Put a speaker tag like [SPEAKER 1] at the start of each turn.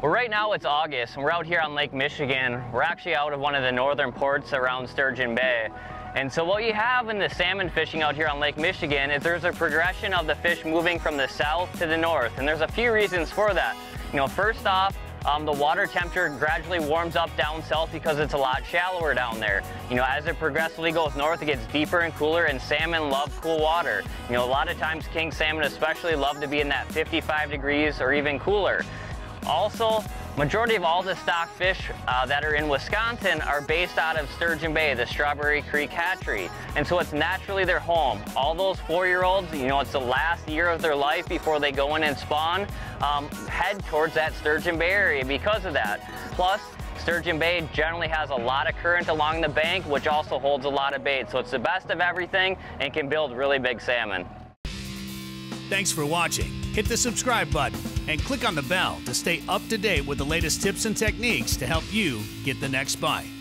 [SPEAKER 1] Well, right now it's August, and we're out here on Lake Michigan. We're actually out of one of the northern ports around Sturgeon Bay. And so what you have in the salmon fishing out here on Lake Michigan is there's a progression of the fish moving from the south to the north, and there's a few reasons for that. You know, first off, um, the water temperature gradually warms up down south because it's a lot shallower down there. You know, as it progressively goes north, it gets deeper and cooler, and salmon love cool water. You know, a lot of times king salmon especially love to be in that 55 degrees or even cooler. Also, majority of all the stock fish uh, that are in Wisconsin are based out of Sturgeon Bay, the Strawberry Creek Hatchery. And so it's naturally their home. All those four-year-olds, you know, it's the last year of their life before they go in and spawn, um, head towards that Sturgeon Bay area because of that. Plus, Sturgeon Bay generally has a lot of current along the bank, which also holds a lot of bait. So it's the best of everything and can build really big salmon.
[SPEAKER 2] Thanks for watching. Hit the subscribe button and click on the bell to stay up to date with the latest tips and techniques to help you get the next bite.